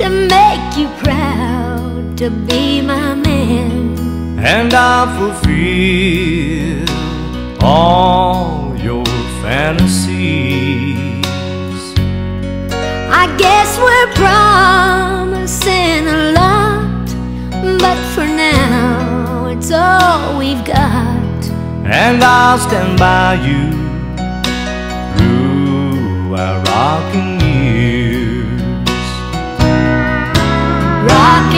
to make you proud to be my man. and I'll fulfill all your fantasies. I guess we're promising a lot, but for now it's all we've got. And I'll stand by you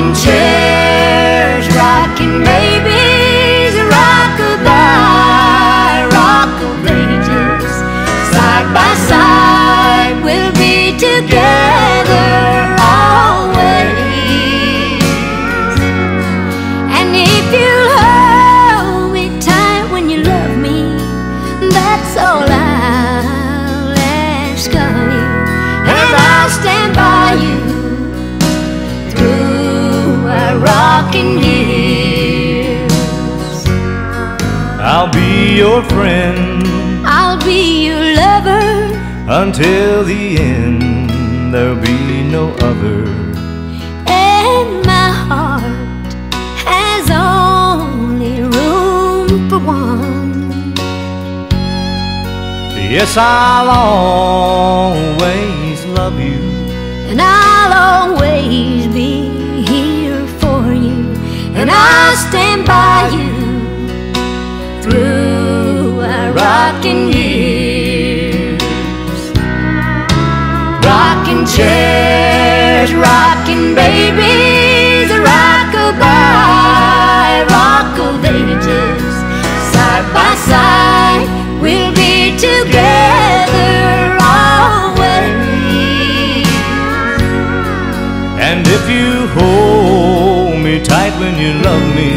Rocking chairs, rocking babies, be your friend I'll be your lover, until the end. There'll be no other. and my heart has only room for one. Yes, I'll always love you. And I'll always be here for you, and I'll stand by chairs, rocking babies, rockabye, ages. Side by side, we'll be together always. And if you hold me tight when you love me,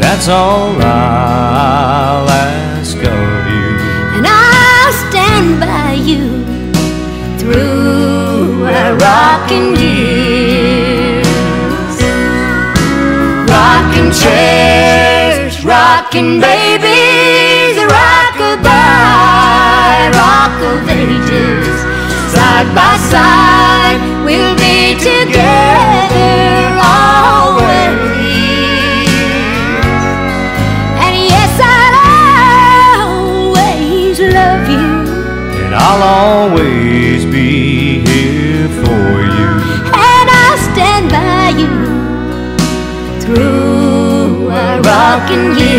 that's all I'll ask of you. and I'll stand by you rocking years. Rocking chairs, rocking babies, rockabye, rock of ages. Side by side, we'll be together by you